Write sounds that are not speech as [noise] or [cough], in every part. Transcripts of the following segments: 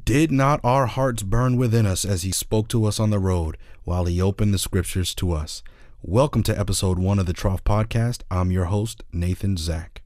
Did not our hearts burn within us as he spoke to us on the road while he opened the scriptures to us? Welcome to episode one of the Trough Podcast. I'm your host, Nathan Zach.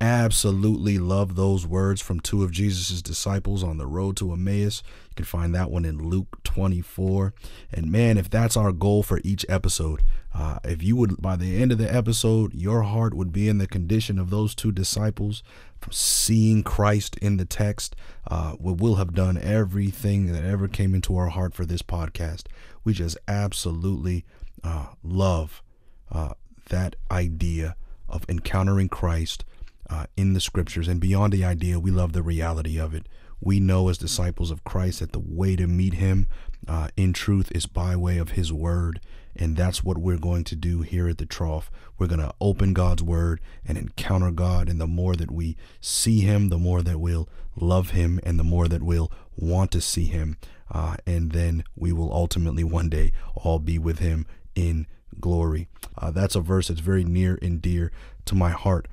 Absolutely love those words from two of Jesus' disciples on the road to Emmaus. You can find that one in Luke 24. And man, if that's our goal for each episode, uh, if you would, by the end of the episode, your heart would be in the condition of those two disciples, from seeing Christ in the text, uh, we will have done everything that ever came into our heart for this podcast. We just absolutely uh, love uh, that idea of encountering Christ uh, in the scriptures. And beyond the idea, we love the reality of it. We know as disciples of Christ that the way to meet him uh, in truth is by way of his word. And that's what we're going to do here at the trough. We're going to open God's word and encounter God. And the more that we see him, the more that we'll love him and the more that we'll want to see him. Uh, and then we will ultimately one day all be with him in glory. Uh, that's a verse that's very near and dear to my heart.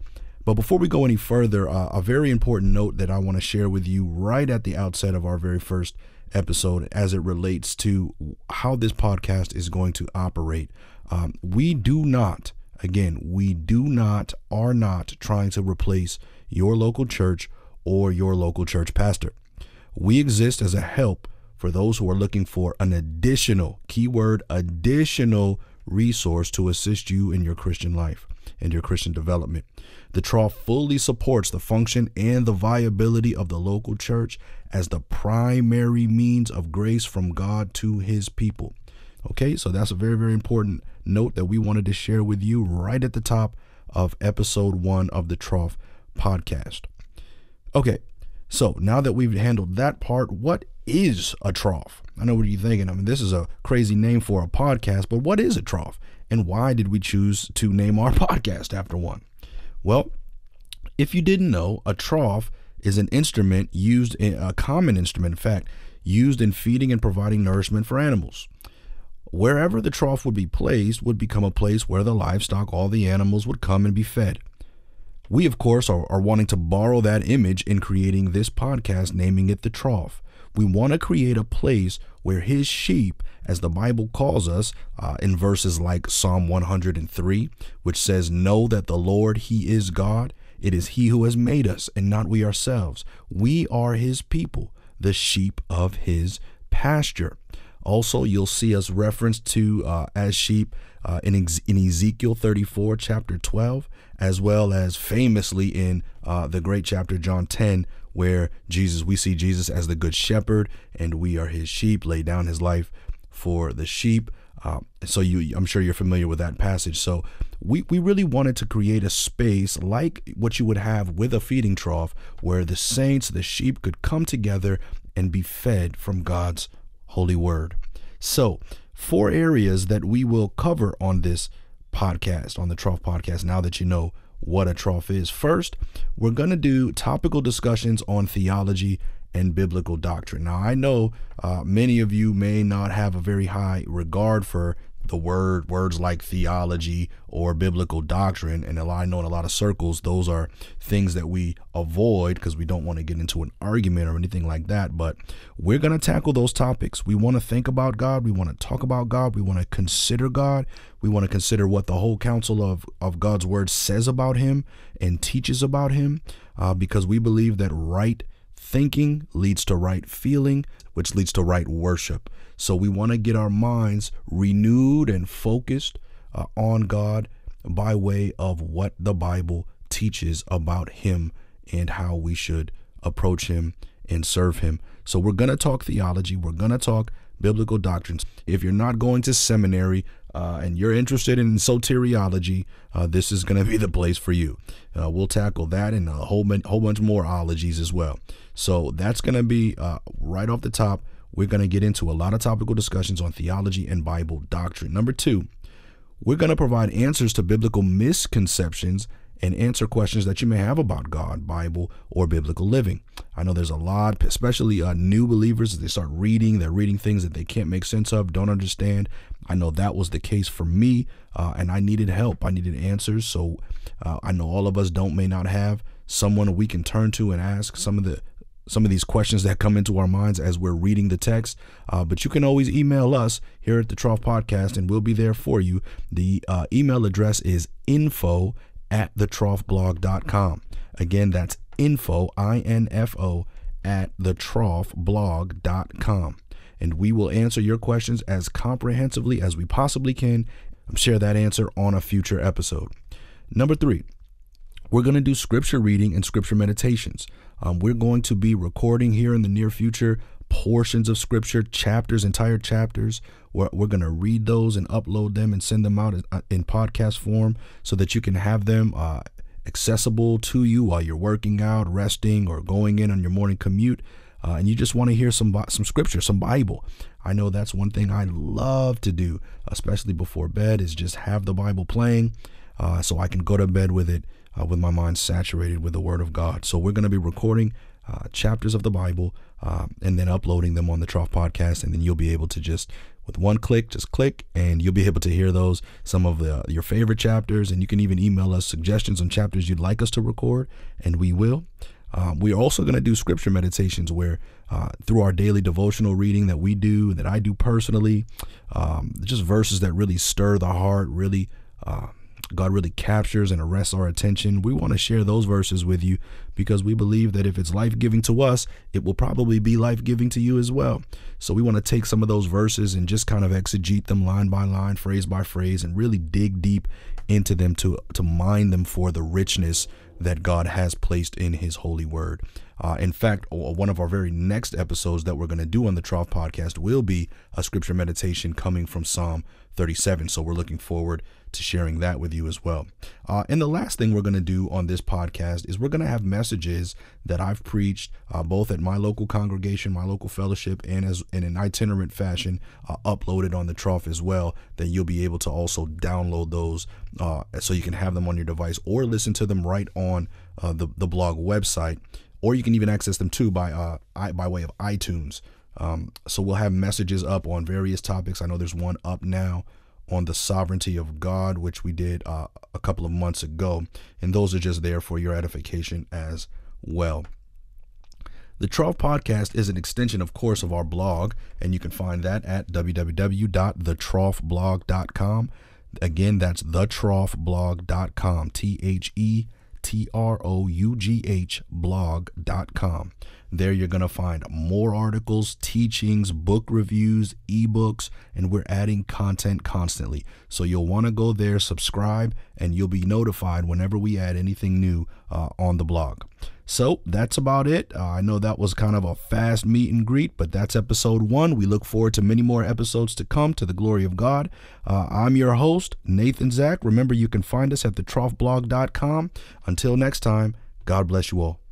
But before we go any further, uh, a very important note that I want to share with you right at the outset of our very first episode as it relates to how this podcast is going to operate. Um, we do not, again, we do not, are not trying to replace your local church or your local church pastor. We exist as a help for those who are looking for an additional, keyword, additional resource to assist you in your Christian life and your Christian development. The trough fully supports the function and the viability of the local church as the primary means of grace from God to his people. Okay, so that's a very, very important note that we wanted to share with you right at the top of episode one of the Trough podcast. Okay, so now that we've handled that part, what is a trough? I know what you're thinking. I mean, this is a crazy name for a podcast, but what is a trough? And why did we choose to name our [laughs] podcast after one? Well, if you didn't know, a trough is an instrument used in a common instrument, in fact, used in feeding and providing nourishment for animals. Wherever the trough would be placed would become a place where the livestock, all the animals, would come and be fed. We, of course, are, are wanting to borrow that image in creating this podcast, naming it the trough. We want to create a place where his sheep, as the Bible calls us uh, in verses like Psalm 103, which says, Know that the Lord, he is God. It is he who has made us and not we ourselves. We are his people, the sheep of his pasture. Also, you'll see us referenced to uh, as sheep uh, in, in Ezekiel 34, chapter 12, as well as famously in uh, the great chapter John 10, where Jesus, we see Jesus as the good shepherd, and we are his sheep, lay down his life for the sheep. Uh, so you, I'm sure you're familiar with that passage. So we, we really wanted to create a space like what you would have with a feeding trough, where the saints, the sheep, could come together and be fed from God's holy word. So four areas that we will cover on this podcast, on the Trough podcast. Now that you know what a trough is. First, we're going to do topical discussions on theology and biblical doctrine. Now, I know uh, many of you may not have a very high regard for the word words like theology or biblical doctrine and a lot I know in a lot of circles those are things that we avoid because we don't want to get into an argument or anything like that. But we're going to tackle those topics. We want to think about God. We want to talk about God. We want to consider God. We want to consider what the whole counsel of of God's word says about him and teaches about him uh, because we believe that right thinking leads to right feeling which leads to right worship so we want to get our minds renewed and focused uh, on God by way of what the Bible teaches about Him and how we should approach Him and serve Him. So we're going to talk theology, we're going to talk biblical doctrines. If you're not going to seminary uh, and you're interested in soteriology, uh, this is going [laughs] to be the place for you. Uh, we'll tackle that and a whole, whole bunch more ologies as well. So that's going to be uh, right off the top we're going to get into a lot of topical discussions on theology and Bible doctrine. Number two, we're going to provide answers to biblical misconceptions and answer questions that you may have about God, Bible, or biblical living. I know there's a lot, especially uh, new believers, they start reading, they're reading things that they can't make sense of, don't understand. I know that was the case for me, uh, and I needed help. I needed answers. So uh, I know all of us don't may not have someone we can turn to and ask some of the some of these questions that come into our minds as we're reading the text. Uh, but you can always email us here at the Trough Podcast, and we'll be there for you. The uh, email address is info at thetroughblog.com. Again, that's info, I N F O, at thetroughblog.com. And we will answer your questions as comprehensively as we possibly can share that answer on a future episode. Number three, we're going to do scripture reading and scripture meditations. Um, we're going to be recording here in the near future portions of scripture, chapters, entire chapters. We're, we're going to read those and upload them and send them out in, uh, in podcast form so that you can have them uh, accessible to you while you're working out, resting, or going in on your morning commute. Uh, and you just want to hear some some scripture, some Bible. I know that's one thing I love to do, especially before bed, is just have the Bible playing, uh, so I can go to bed with it uh, with my mind saturated with the Word of God. So we're going to be recording uh, chapters of the Bible uh, and then uploading them on the Trough Podcast, and then you'll be able to just with one click, just click, and you'll be able to hear those some of the, your favorite chapters, and you can even email us suggestions on chapters you'd like us to record, and we will. Um, we're also going to do scripture meditations where, uh, through our daily devotional reading that we do, that I do personally, um, just verses that really stir the heart, really uh, God really captures and arrests our attention. We want to share those verses with you because we believe that if it's life giving to us, it will probably be life giving to you as well. So we want to take some of those verses and just kind of exegete them line by line, phrase by phrase, and really dig deep into them to, to mine them for the richness that God has placed in His holy word. Uh, in fact, one of our very next episodes that we're going to do on the Trough podcast will be a scripture meditation coming from Psalm 37. So we're looking forward to sharing that with you as well. Uh, and the last thing we're going to do on this podcast is we're going to have messages that I've preached uh, both at my local congregation, my local fellowship, and as in an itinerant fashion, uh, uploaded on the trough as well. That you'll be able to also download those uh, so you can have them on your device or listen to them right on uh, the the blog website, or you can even access them too by uh, by way of iTunes. Um, so we'll have messages up on various topics. I know there's one up now on the sovereignty of God, which we did uh, a couple of months ago. And those are just there for your edification as well. The Trough Podcast is an extension, of course, of our blog, and you can find that at www.thetroughblog.com. Again, that's thetroughblog.com. T H E T R O U G H blog.com. There you're going to find more articles, teachings, book reviews, ebooks, and we're adding content constantly. So you'll want to go there, subscribe, and you'll be notified whenever we add anything new uh, on the blog. So that's about it. Uh, I know that was kind of a fast meet and greet, but that's episode one. We look forward to many more episodes to come to the glory of God. Uh, I'm your host, Nathan Zach. Remember, you can find us at thetroughblog.com. Until next time, God bless you all.